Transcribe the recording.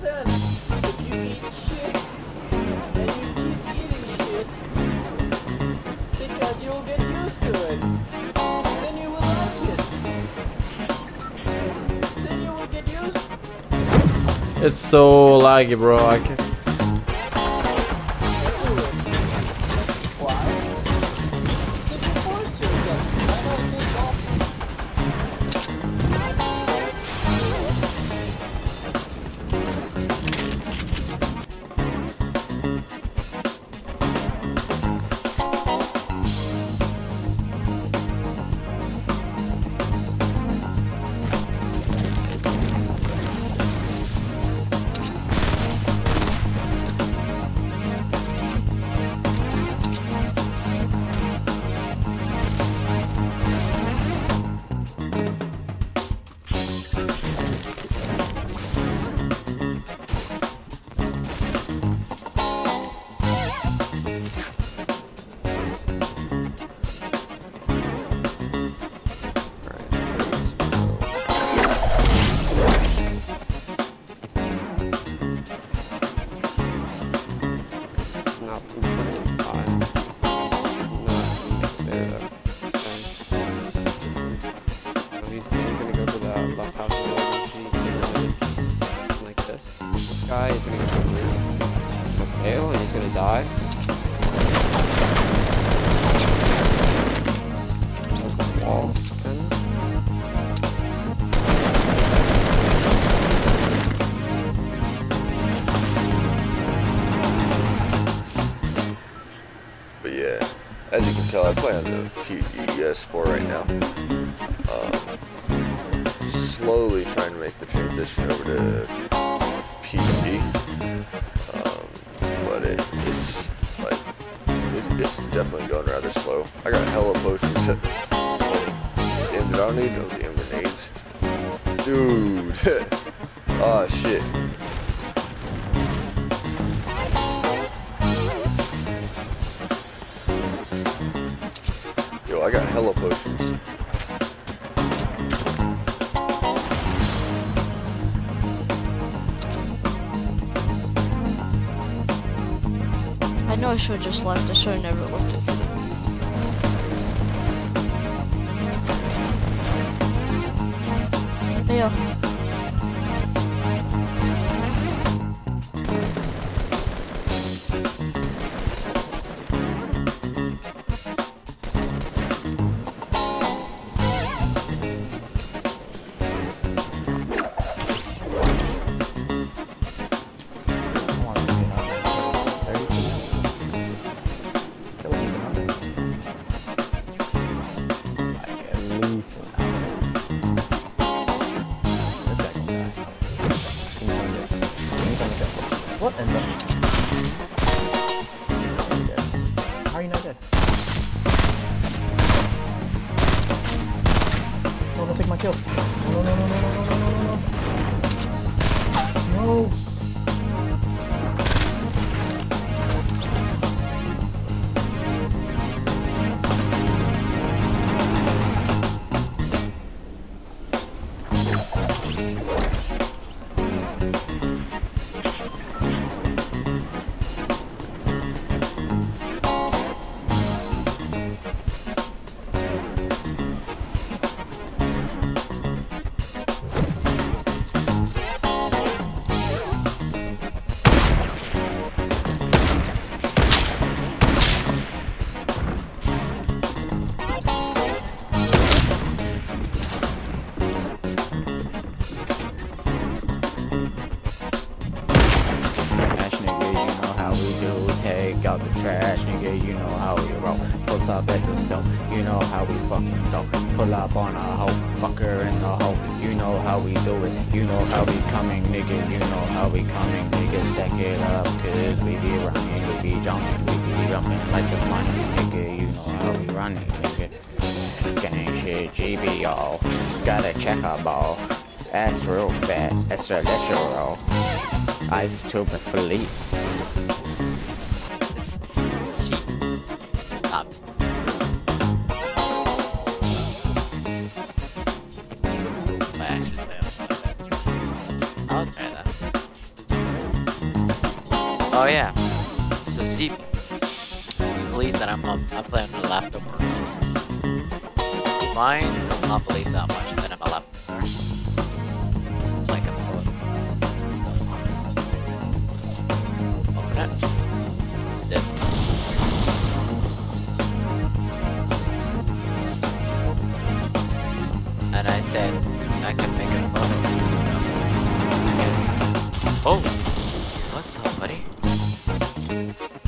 sense. If you eat shit, and you keep eating shit, because you'll get used to it. Then you will like it. Then you will get used It's so laggy, bro. I can and he's gonna die. But yeah, as you can tell, I play on the PS4 right now. Um, slowly trying to make the transition over to PC. Definitely going rather slow. I got hella potions. Damn, did I need those damn grenades? Dude. oh shit. Yo, I got hella potions. I know I should have just left. I should have never looked at them. How are you not dead? Take out the trash nigga, you know how we roll. Pull up at the stove, you know how we fucking go. Pull up on a hoe, fuck her in the hoe. You know how we do it, you know how we coming nigga, you know how we coming nigga. Stack it up, cause we be running, we be jumping, we be jumping like the money nigga. You know how we running nigga. Gang shit, GBO, gotta check a ball. That's real fast, that's a literal. Ice Oh yeah. So see, believe that I'm, I'm playing on the laptop. See, mine does not believe that much. And I said, I can make of other. Oh! What's up, buddy?